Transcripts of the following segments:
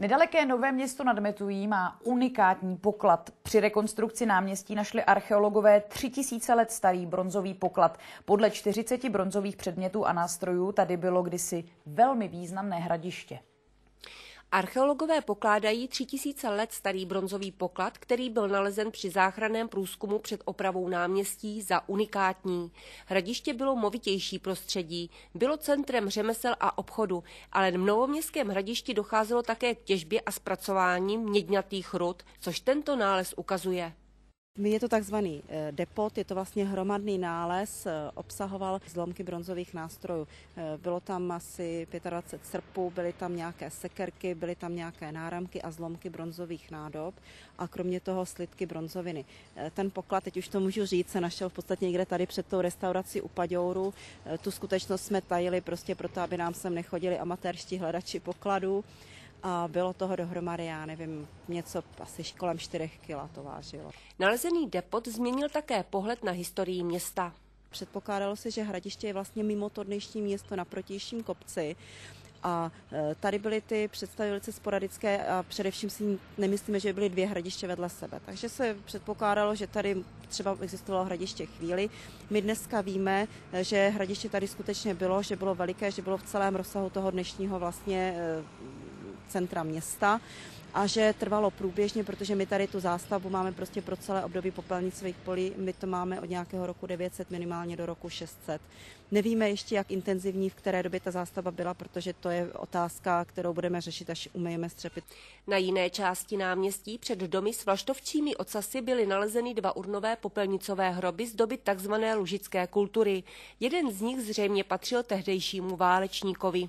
Nedaleké Nové město nad Metují má unikátní poklad. Při rekonstrukci náměstí našli archeologové 3000 let starý bronzový poklad. Podle 40 bronzových předmětů a nástrojů tady bylo kdysi velmi významné hradiště. Archeologové pokládají 3000 let starý bronzový poklad, který byl nalezen při záchranném průzkumu před opravou náměstí za unikátní. Hradiště bylo movitější prostředí, bylo centrem řemesel a obchodu, ale v novoměstském hradišti docházelo také k těžbě a zpracování mědňatých rud, což tento nález ukazuje. Je to takzvaný eh, depot, je to vlastně hromadný nález, eh, obsahoval zlomky bronzových nástrojů. Eh, bylo tam asi 25 srpů, byly tam nějaké sekerky, byly tam nějaké náramky a zlomky bronzových nádob a kromě toho slitky bronzoviny. Ten poklad, teď už to můžu říct, se našel v podstatě někde tady před tou restaurací u Paďouru. Tu skutečnost jsme tajili prostě proto, aby nám sem nechodili amatérští hledači pokladů a bylo toho dohromady, já nevím, něco asi kolem 4 kg to vážilo. Nalezený depot změnil také pohled na historii města. Předpokládalo se, že hradiště je vlastně mimo to dnešní město na protějším kopci a e, tady byly ty představy velice sporadické a především si nemyslíme, že byly dvě hradiště vedle sebe. Takže se předpokládalo, že tady třeba existovalo hradiště chvíli. My dneska víme, že hradiště tady skutečně bylo, že bylo veliké, že bylo v celém rozsahu toho dnešního vlastně e, centra města a že trvalo průběžně, protože my tady tu zástavbu máme prostě pro celé období popelnicových polí, my to máme od nějakého roku 900 minimálně do roku 600. Nevíme ještě, jak intenzivní v které době ta zástavba byla, protože to je otázka, kterou budeme řešit, až umyjeme střepy. Na jiné části náměstí před domy s vlaštovčími ocasy byly nalezeny dva urnové popelnicové hroby z doby tzv. lužické kultury. Jeden z nich zřejmě patřil tehdejšímu válečníkovi.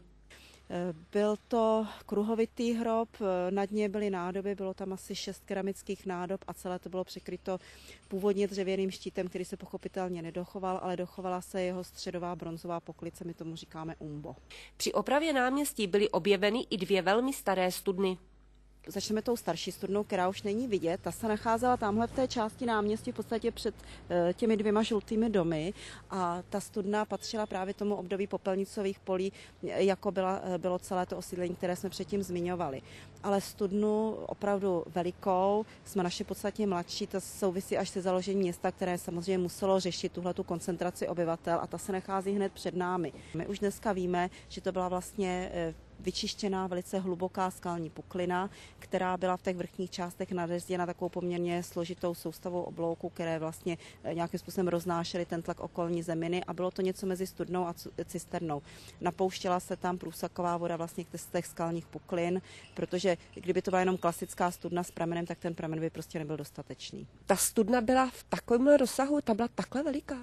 Byl to kruhovitý hrob, na dně byly nádoby, bylo tam asi šest keramických nádob a celé to bylo překryto původně dřevěným štítem, který se pochopitelně nedochoval, ale dochovala se jeho středová bronzová poklice, my tomu říkáme umbo. Při opravě náměstí byly objeveny i dvě velmi staré studny začneme tou starší studnou, která už není vidět. Ta se nacházela tamhle v té části náměstí v podstatě před eh, těmi dvěma žlutými domy a ta studna patřila právě tomu období popelnicových polí, jako byla, eh, bylo celé to osídlení, které jsme předtím zmiňovali. Ale studnu opravdu velikou, jsme naše podstatně mladší, to souvisí až se založením města, které samozřejmě muselo řešit tuhle tu koncentraci obyvatel a ta se nachází hned před námi. My už dneska víme, že to byla vlastně eh, vyčištěná velice hluboká skalní puklina, která byla v těch vrchních částech nadezděna takovou poměrně složitou soustavou oblouku, které vlastně eh, nějakým způsobem roznášely ten tlak okolní zeminy a bylo to něco mezi studnou a cisternou. Napouštěla se tam průsaková voda vlastně z těch skalních puklin, protože kdyby to byla jenom klasická studna s pramenem, tak ten pramen by prostě nebyl dostatečný. Ta studna byla v takovém rozsahu, ta byla takhle veliká?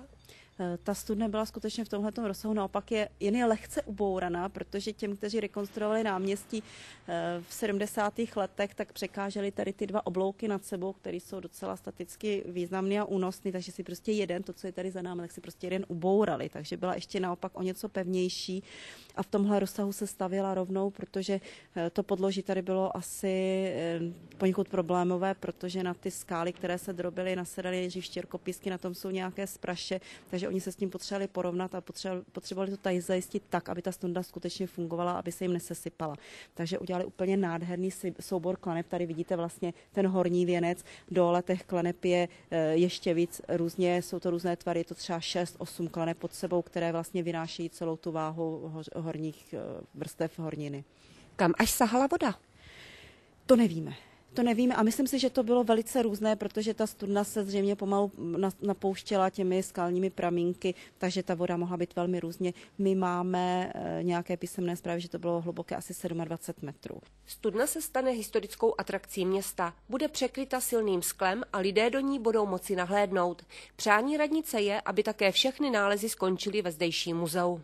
Eh, ta studna byla skutečně v tomhle rozsahu, naopak je jen je lehce ubouraná, protože těm, kteří rekonstruovali náměstí eh, v 70. letech, tak překáželi tady ty dva oblouky nad sebou, které jsou docela staticky významný a únosný, takže si prostě jeden, to, co je tady za námi, tak si prostě jeden ubourali, takže byla ještě naopak o něco pevnější a v tomhle rozsahu se stavěla rovnou, protože eh, to podloží tady bylo asi poněkud problémové, protože na ty skály, které se drobily, nasedali nejdřív štěrkopisky, na tom jsou nějaké spraše, takže oni se s tím potřebovali porovnat a potřebovali to tady zajistit tak, aby ta stunda skutečně fungovala, aby se jim nesesypala. Takže udělali úplně nádherný soubor klaneb. Tady vidíte vlastně ten horní věnec. Dole těch klaneb je eh, ještě víc různě, jsou to různé tvary, je to třeba 6-8 klaneb pod sebou, které vlastně vynášejí celou tu váhu horních eh, vrstev horniny. Kam až sahala voda? To nevíme. To nevíme a myslím si, že to bylo velice různé, protože ta studna se zřejmě pomalu napouštěla těmi skalními pramínky, takže ta voda mohla být velmi různě. My máme eh, nějaké písemné zprávy, že to bylo hluboké asi 27 metrů. Studna se stane historickou atrakcí města. Bude překryta silným sklem a lidé do ní budou moci nahlédnout. Přání radnice je, aby také všechny nálezy skončily ve zdejším muzeu.